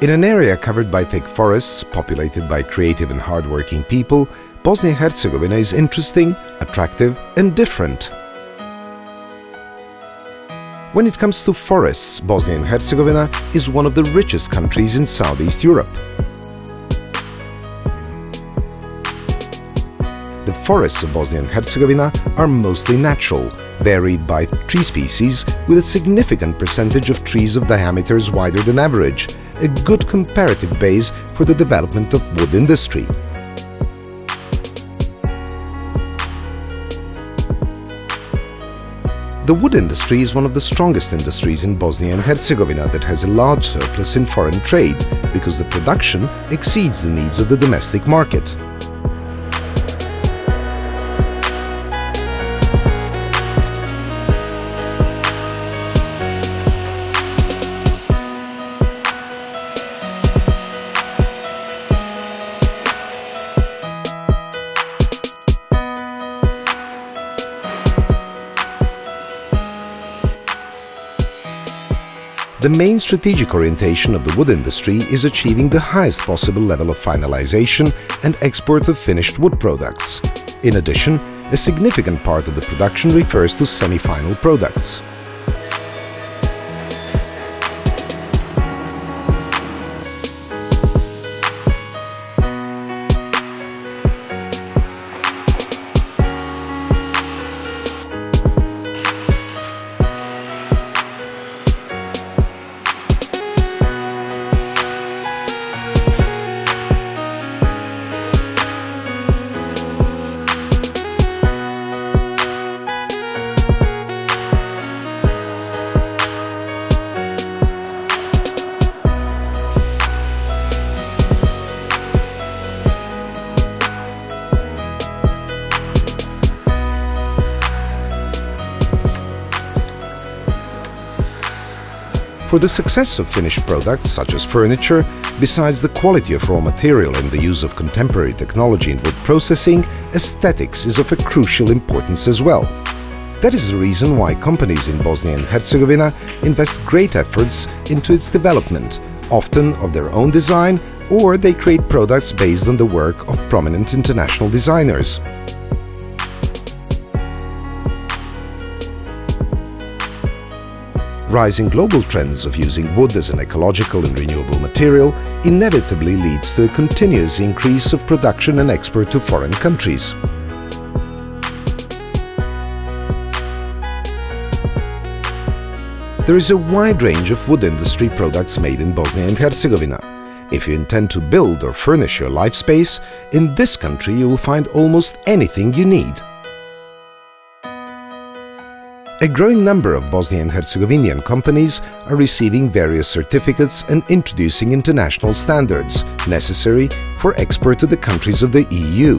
In an area covered by thick forests, populated by creative and hardworking people, Bosnia-Herzegovina is interesting, attractive and different. When it comes to forests, Bosnia and Herzegovina is one of the richest countries in Southeast Europe. The forests of Bosnia and Herzegovina are mostly natural, varied by tree species with a significant percentage of trees of diameters wider than average, a good comparative base for the development of wood industry. The wood industry is one of the strongest industries in Bosnia and Herzegovina that has a large surplus in foreign trade because the production exceeds the needs of the domestic market. The main strategic orientation of the wood industry is achieving the highest possible level of finalization and export of finished wood products. In addition, a significant part of the production refers to semi-final products. For the success of finished products such as furniture, besides the quality of raw material and the use of contemporary technology in wood processing, aesthetics is of a crucial importance as well. That is the reason why companies in Bosnia and Herzegovina invest great efforts into its development, often of their own design, or they create products based on the work of prominent international designers. Rising global trends of using wood as an ecological and renewable material inevitably leads to a continuous increase of production and export to foreign countries. There is a wide range of wood industry products made in Bosnia and Herzegovina. If you intend to build or furnish your life space, in this country you will find almost anything you need. A growing number of Bosnian-Herzegovinian companies are receiving various certificates and introducing international standards necessary for export to the countries of the EU.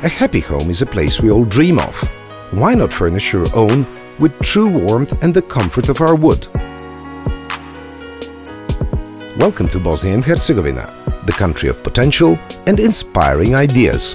A happy home is a place we all dream of. Why not furnish your own with true warmth and the comfort of our wood? Welcome to Bosnia and Herzegovina, the country of potential and inspiring ideas.